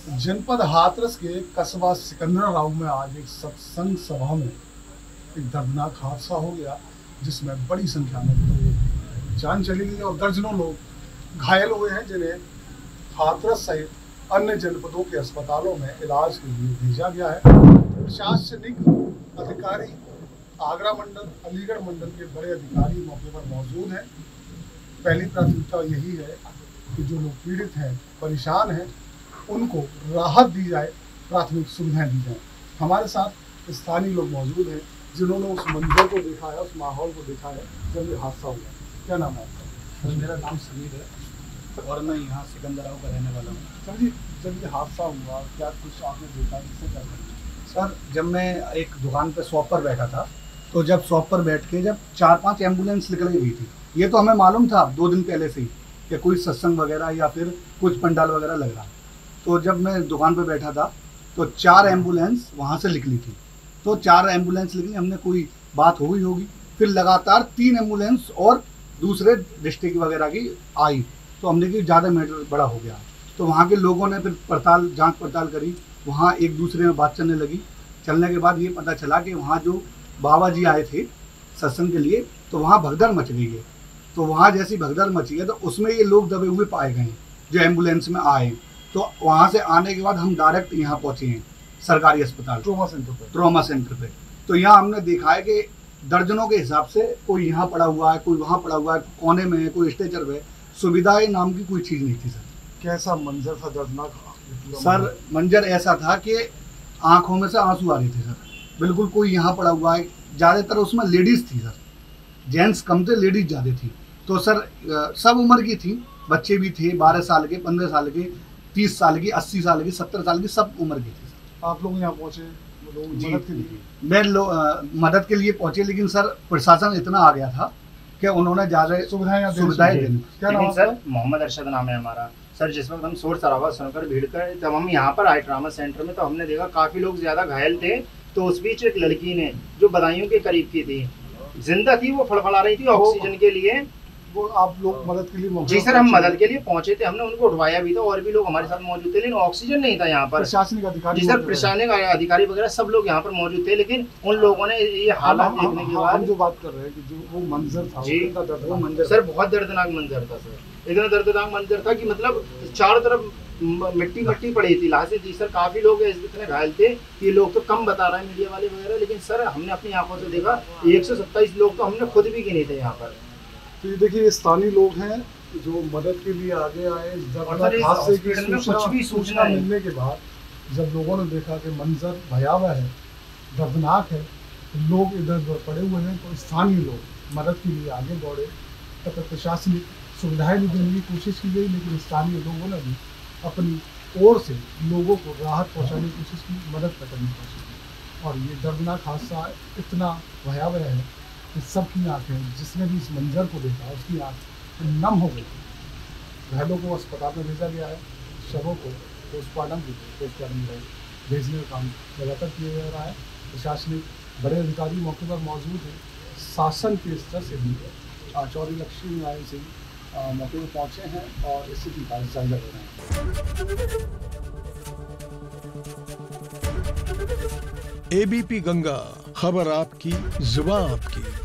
जनपद हाथरस के कस्बा सिकंदरा राव में आज एक सत्संग सभा में एक दर्दनाक हादसा हो गया, जिसमें बड़ी संख्या में लोग जान चली गई और दर्जनों लोग घायल हुए हैं, जिन्हें हाथरस सहित अन्य जनपदों के अस्पतालों में इलाज के लिए भेजा गया है। प्रशासनिक अधिकारी आगरा मंडल, अलीगढ़ मंडल के बड़े अधिकारी मौके पर मौजूद हैं। पहली प्राथमिकता यही है कि जो लोग पीड़ित हैं, परेशान हैं उनको राहत दी जाए प्राथमिक सुविधाएँ दी जाए। हमारे साथ स्थानीय लोग मौजूद हैं जिन्होंने उस मंजर को देखा है उस माहौल को देखा है जब ये हादसा हुआ। क्या नाम है आपका? सर मेरा नाम समीर है और मैं यहाँ सिकंदराव का रहने वाला हूँ। सर जी जब ये हादसा हुआ क्या कुछ आपने देखा जिससे क्या करें सर जब मैं एक दुकान पर शॉप पर बैठा था तो जब शॉप पर बैठ के जब चार पाँच एंबुलेंस निकल गई थी ये तो हमें मालूम था दो दिन पहले से ही कि कोई सत्संग वगैरह या फिर कुछ पंडाल वगैरह लग रहा तो जब मैं दुकान पर बैठा था तो चार एंबुलेंस वहाँ से निकली थी। तो चार एंबुलेंस निकली, हमने कोई बात हो गई होगी। फिर लगातार तीन एंबुलेंस और दूसरे डिस्ट्रिक्ट वगैरह की आई। तो हमने कि ज़्यादा मैटर बड़ा हो गया। तो वहाँ के लोगों ने फिर पड़ताल, जाँच पड़ताल करी। वहाँ एक दूसरे में बात चलने लगी। चलने के बाद ये पता चला कि वहाँ जो बाबा जी आए थे सत्संग के लिए तो वहाँ भगदड़ मच गई है। तो वहाँ जैसी भगदड़ मची है तो उसमें ये लोग दबे हुए पाए गए जो एंबुलेंस में आए। तो वहाँ से आने के बाद हम डायरेक्ट यहाँ पहुँचे हैं सरकारी अस्पताल। ट्रोमा सेंटर पर ट्रोमा सेंटर पे। तो यहाँ हमने देखा है कि दर्जनों के हिसाब से कोई यहाँ पड़ा हुआ है कोई वहाँ पड़ा हुआ है कोने में है कोई स्ट्रेचर पे सुविधाएँ नाम की कोई चीज़ नहीं थी सर। कैसा मंजर था दर्दनाक सर मंजर ऐसा था कि आँखों में से आँसू आ रहे थे सर। बिल्कुल कोई यहाँ पड़ा हुआ है। ज़्यादातर उसमें लेडीज़ थी सर। जेंट्स कम थे लेडीज़ ज़्यादा थी। तो सर सब उम्र की थी। बच्चे भी थे बारह साल के पंद्रह साल के। तीस साल की अस्सी साल की सत्तर साल की सब उम्र की थी। आप लोग यहाँ पहुँचे जी, मदद के लिए? मैं लो, मदद के लिए पहुँचे लेकिन सर प्रशासन इतना आ गया था कि उन्होंने ज़्यादा सुविधाएँ सुविधाएँ चुके क्या नाम लेकिन सर मोहम्मद अरशद नाम है हमारा। सर जिस वक्त हम शोर शराबा सुनकर भीड़ कर जब हम यहाँ पर आए ट्रामा सेंटर में तो हमने देखा काफ़ी लोग ज़्यादा घायल थे। तो उस बीच एक लड़की ने जो बदायूं के करीब की थी ज़िंदा थी वो फड़फड़ा रही थी ऑक्सीजन के लिए। वो आप लोग मदद के लिए जी सर हम मदद के लिए पहुँचे थे हमने उनको उठवाया भी था और भी लोग हमारे साथ मौजूद थे लेकिन ऑक्सीजन नहीं था यहाँ पर। प्रशासनिक अधिकारी जी सर प्रशासनिक अधिकारी वगैरह सब लोग यहाँ पर मौजूद थे लेकिन उन लोगों ने ये हालात देखने के बाद जो बात कर रहे हैं जो वो मंजर था जी, वो। मंजर सर बहुत दर्दनाक मंजर था सर। इतना दर्दनाक मंजर था कि मतलब चारों तरफ़ मिट्टी मिट्टी पड़ी थी लाशें जी सर काफ़ी लोग इतने घायल थे कि ये लोग तो कम बता रहे हैं मीडिया वाले वगैरह लेकिन सर हमने अपनी आँखों से देखा एक सौ सत्ताईस लोग तो हमने खुद भी गिने थे यहाँ पर। तो ये देखिए स्थानीय लोग हैं जो मदद के लिए आगे आए। इस हादसे की सूचना भी सूचना मिलने के बाद जब लोगों ने देखा कि मंजर भयावह है दर्दनाक है तो लोग इधर उधर पड़े हुए हैं। तो स्थानीय लोग मदद के लिए आगे दौड़े। तब तक प्रशासनिक सुविधाएँ भी देने की कोशिश की गई लेकिन स्थानीय लोगों ने भी अपनी ओर से लोगों को राहत पहुँचाने की कोशिश की मदद करने की कोशिश की। और ये दर्दनाक हादसा इतना भयावह है कि सबकी आँखें जिसने भी इस मंजर को देखा, उसकी आँख नम हो गई। घायलों को अस्पताल में भेजा गया है। शवों को पोस्टमार्टम की पोस्टमार्टम में भेजने का काम लगातार किया जा रहा है। प्रशासनिक बड़े अधिकारी मौके पर मौजूद हैं। शासन के स्तर से भी चौधरी लक्ष्मी नारायण सिंह मौके पर पहुँचे हैं और स्थिति का जायजा ले रहे हैं। एबीपी गंगा, खबर आपकी, ज़ुबान आपकी।